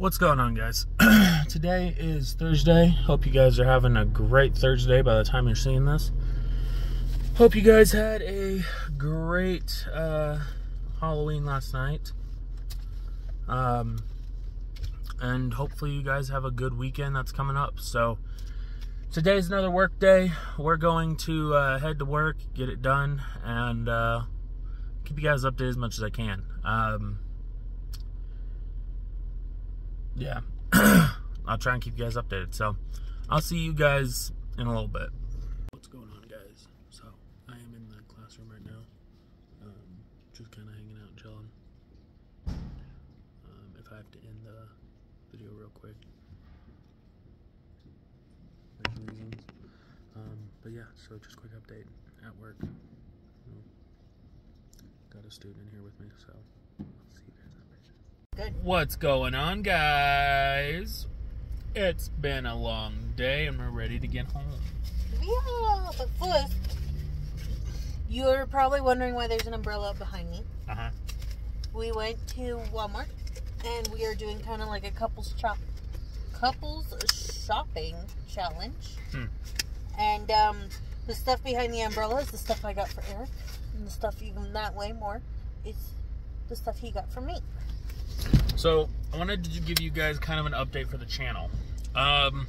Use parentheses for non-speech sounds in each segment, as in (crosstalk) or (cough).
What's going on, guys? (clears throat) Today is Thursday. Hope you guys are having a great Thursday by the time you're seeing this. Hope you guys had a great uh, Halloween last night. Um, and hopefully, you guys have a good weekend that's coming up. So, today's another work day. We're going to uh, head to work, get it done, and uh, keep you guys updated as much as I can. Um, yeah, (clears throat) I'll try and keep you guys updated. So, I'll see you guys in a little bit. What's going on, guys? So, I am in the classroom right now, um, just kind of hanging out, chilling. Um, if I have to end the video real quick, reasons. Um, but yeah, so just quick update at work. Got a student in here with me, so I'll see you guys later. Good. What's going on, guys? It's been a long day and we're ready to get home. Yeah, but first, you're probably wondering why there's an umbrella behind me. Uh huh. We went to Walmart, and we are doing kind of like a couples shop, couples shopping challenge. Hmm. And um, the stuff behind the umbrella is the stuff I got for Eric, and the stuff even that way more is the stuff he got for me. So I wanted to give you guys kind of an update for the channel. Um,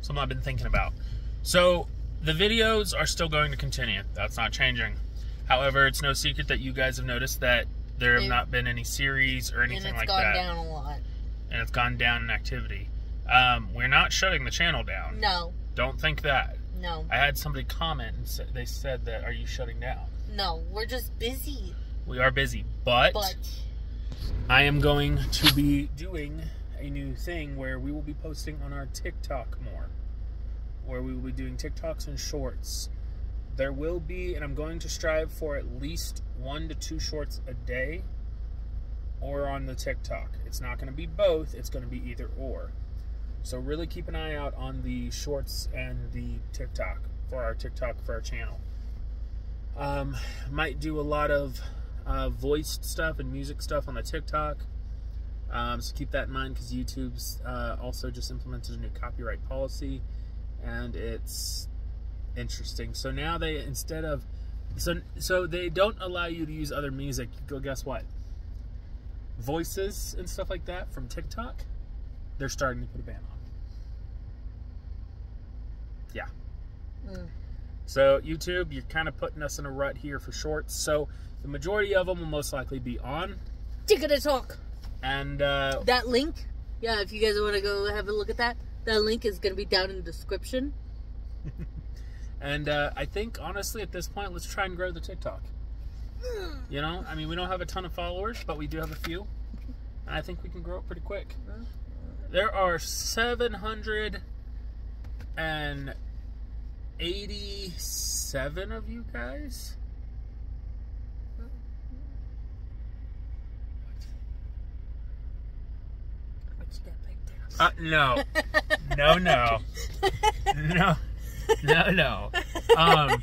something I've been thinking about. So the videos are still going to continue. That's not changing. However, it's no secret that you guys have noticed that there have They've- not been any series or anything like that. and it's gone down a lot. and it's gone down in activity. Um, we're not shutting the channel down. No, Don't think that. no, I had somebody comment and sa- they said that, "Are you shutting down?" no. We're just busy, We are busy, but but I am going to be doing a new thing where we will be posting on our TikTok more. Where we will be doing TikToks and shorts. There will be, and I'm going to strive for at least one to two shorts a day or on the TikTok. It's not going to be both, it's going to be either or. So really keep an eye out on the shorts and the TikTok for our TikTok for our channel. Um, might do a lot of uh, voiced stuff and music stuff on the TikTok. Um, so keep that in mind because YouTube's uh, also just implemented a new copyright policy, and it's interesting. So now they instead of so so they don't allow you to use other music. Go guess what? Voices and stuff like that from TikTok. They're starting to put a ban on. Yeah. mm, So YouTube, you're kind of putting us in a rut here for shorts. So the majority of them will most likely be on, ticket talk. and uh, That link, yeah, if you guys want to go have a look at that, that link is going to be down in the description. (laughs) and uh, I think honestly at this point, let's try and grow the TikTok. You know, I mean, we don't have a ton of followers, but we do have a few, and I think we can grow it pretty quick. There are seven hundred and eighty-seven of you guys. What you got back? Uh, no, no, no, (laughs) no, no, no. Um,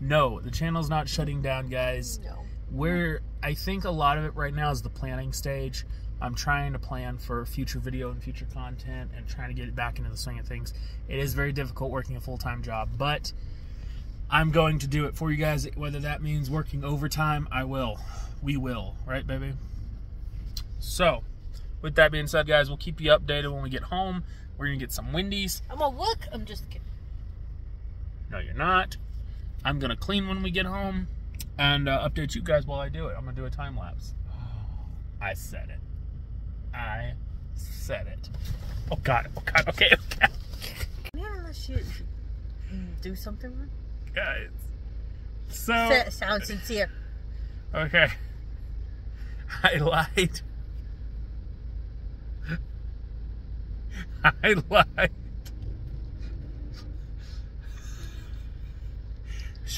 no, the channel's not shutting down, guys. No. We're, I think a lot of it right now is the planning stage. I'm trying to plan for future video and future content and trying to get it back into the swing of things. It is very difficult working a full time job, but I'm going to do it for you guys. Whether that means working overtime, I will. We will, right, baby? So, with that being said, guys, we'll keep you updated when we get home. We're gonna get some Wendy's. I'm gonna work. I'm just kidding. No, you're not. I'm gonna clean when we get home and uh, update you guys while I do it. I'm gonna do a time lapse. (sighs) I said it. I said it. Oh God. Oh God. Okay. (laughs) Okay. Yeah, unless you do something wrong. Guys. So Sa- sound sincere. okay. I lied. I lied.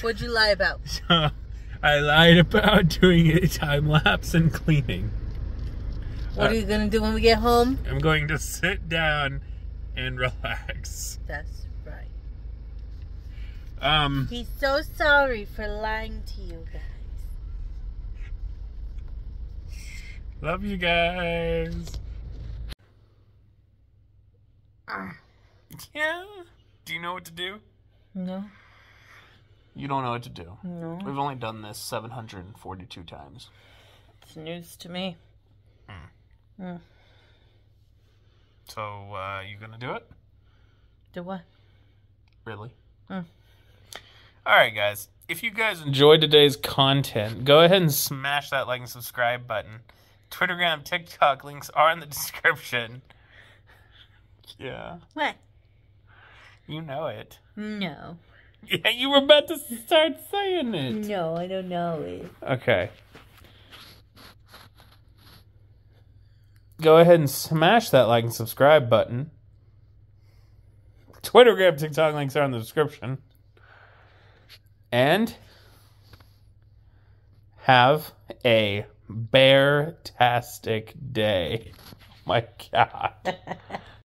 What'd you lie about? So, (laughs) I lied about doing a time lapse and cleaning. What Uh, are you gonna do when we get home? I'm going to sit down and relax. That's right. Um, He's so sorry for lying to you guys. love you guys. Yeah. Do you know what to do? No, You don't know what to do. no, We've only done this 742 times. it's news to me. So, uh, you gonna do it? Do what? Really? Hmm. All right, guys. If you guys enjoyed today's content, go ahead and smash that like and subscribe button. Twittergram, TikTok links are in the (laughs) description. Yeah, What? you know it. No, (laughs) Yeah, you were about to start saying it. no, I don't know it. Okay. Go ahead and smash that like and subscribe button. Twittergram, TikTok links are in the description. And have a bear-tastic day. Oh (laughs) my God. (laughs)